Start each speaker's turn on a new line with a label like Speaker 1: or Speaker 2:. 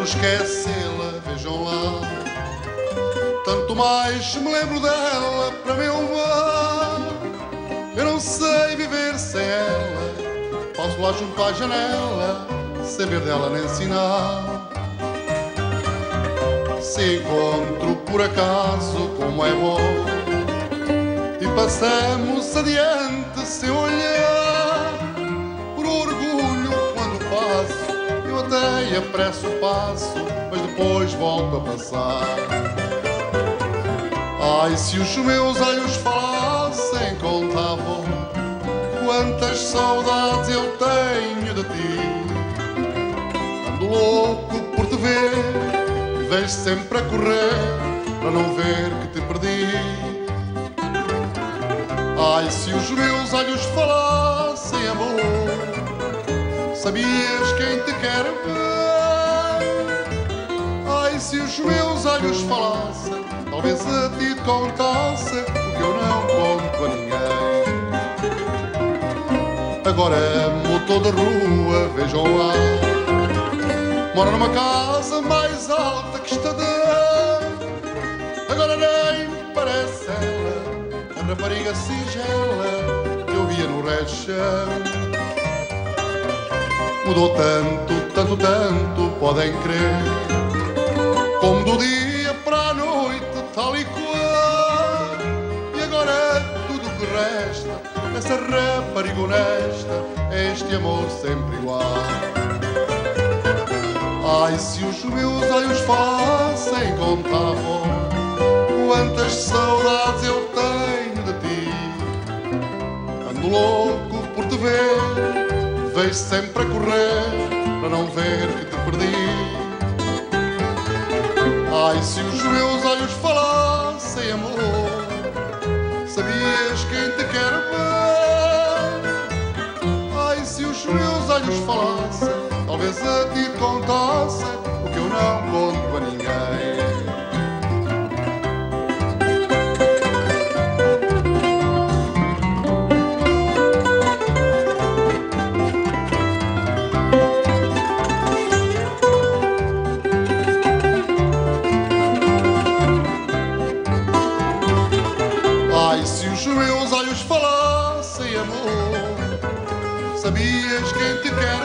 Speaker 1: quero esquecê-la, vejam lá. Tanto mais me lembro dela para meu é mal. Eu não sei viver sem ela. Posso lá junto à janela, saber dela nem ensinar. Se encontro por acaso, como é bom, e passamos adiante, sem olhar até apresso o passo, mas depois volto a passar. Ai, se os meus olhos falassem, contavam quantas saudades eu tenho de ti. Ando louco por te ver, vejo sempre a correr para não ver que te perdi. Ai, se os meus olhos falassem, amor, sabias quem te quer ver? Ai, se os meus olhos falassem Talvez a ti contasse o que eu não conto a ninguém. Agora amo toda a rua, vejam lá. Mora numa casa mais alta que está de. Agora nem parece ela, a rapariga singela que eu via no rechão. Mudou tanto, tanto, tanto, podem crer. Como do dia para a noite tal e qual. E agora é tudo que resta, essa rapariga honesta, é este amor sempre igual. Ai, se os meus olhos falassem, contavam quantas saudades eu tenho de ti. Ando louco por te ver, vejo sempre a correr para não ver que te perdi. Ai, se os meus olhos falassem, amor, sabias quem te quer ver? Ai, se os meus olhos falassem, talvez a ti contassem os meus olhos falassem, amor, sabias quem te quer